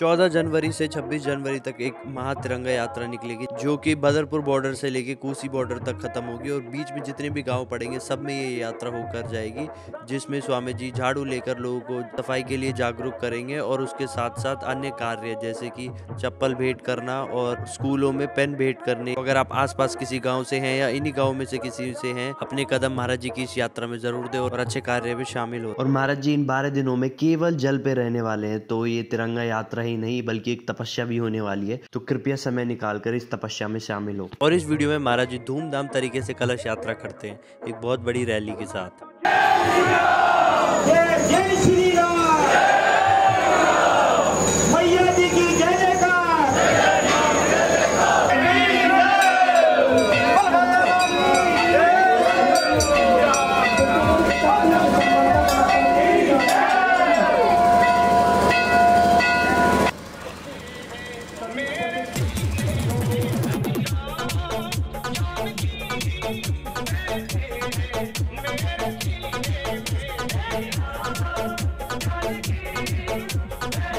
चौदह जनवरी से छब्बीस जनवरी तक एक महा तिरंगा यात्रा निकलेगी, जो कि बदरपुर बॉर्डर से लेके कोसी बॉर्डर तक खत्म होगी और बीच में जितने भी गाँव पड़ेंगे, सब में ये यात्रा होकर जाएगी, जिसमें स्वामी जी झाड़ू लेकर लोगों को सफ़ाई के लिए जागरूक करेंगे और उसके साथ साथ अन्य कार्य, जैसे कि चप्पल भेंट करना और स्कूलों में पेन भेंट करने। अगर आप आसपास किसी गाँव से हैं या इन्हीं गाँव में से किसी से हैं, अपने कदम महाराज जी की इस यात्रा में ज़रूर दे और अच्छे कार्य में शामिल हो। और महाराज जी, इन बारह दिनों में केवल जल पे रहने वाले हैं तो ये तिरंगा यात्रा ही नहीं, बल्कि एक तपस्या भी होने वाली है। तो कृपया समय निकाल कर इस तपस्या में शामिल हो। और इस वीडियो में महाराज जी धूमधाम तरीके से कलश यात्रा करते हैं, एक बहुत बड़ी रैली के साथ।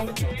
I'm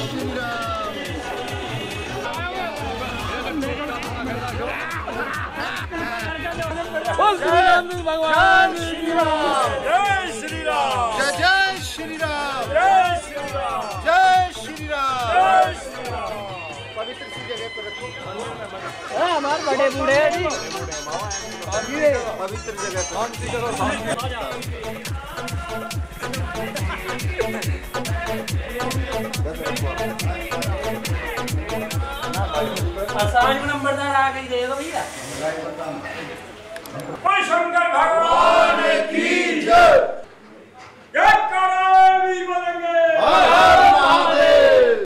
जय श्री राम। जय श्री राम। जय श्री राम। जय श्री राम। जय श्री राम। पवित्र रखो हमारे बड़े बूढ़े हैं जी। पवित्र जगह कौन सी जगह नंबरदार आ गई भगवान की